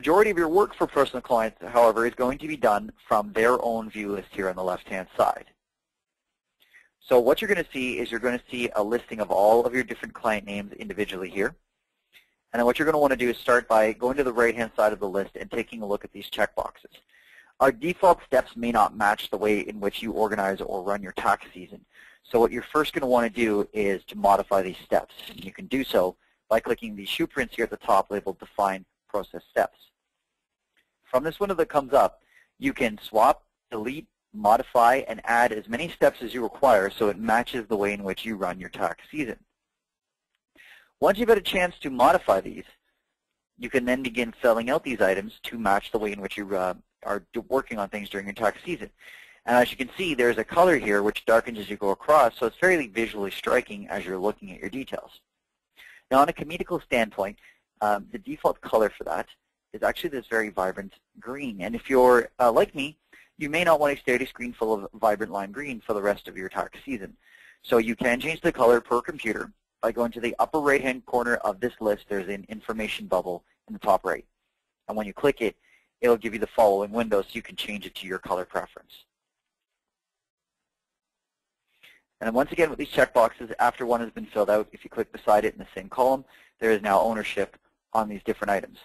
majority of your work for personal clients, however, is going to be done from their own view list here on the left-hand side. So what you're going to see is you're going to see a listing of all of your different client names individually here. And then what you're going to want to do is start by going to the right-hand side of the list and taking a look at these checkboxes. Our default steps may not match the way in which you organize or run your tax season. So what you're first going to want to do is to modify these steps. And you can do so by clicking the shoe prints here at the top labeled Define Process Steps. From this window that comes up, you can swap, delete, modify, and add as many steps as you require so it matches the way in which you run your tax season. Once you've had a chance to modify these, you can then begin filling out these items to match the way in which you uh, are working on things during your tax season. And as you can see, there's a color here which darkens as you go across, so it's fairly visually striking as you're looking at your details. Now, on a comedical standpoint, um, the default color for that is actually this very vibrant green. And if you're uh, like me, you may not want to stare at a screen full of vibrant lime green for the rest of your tax season. So you can change the color per computer by going to the upper right-hand corner of this list. There's an information bubble in the top right. And when you click it, it'll give you the following window so you can change it to your color preference. And once again, with these checkboxes, after one has been filled out, if you click beside it in the same column, there is now ownership on these different items.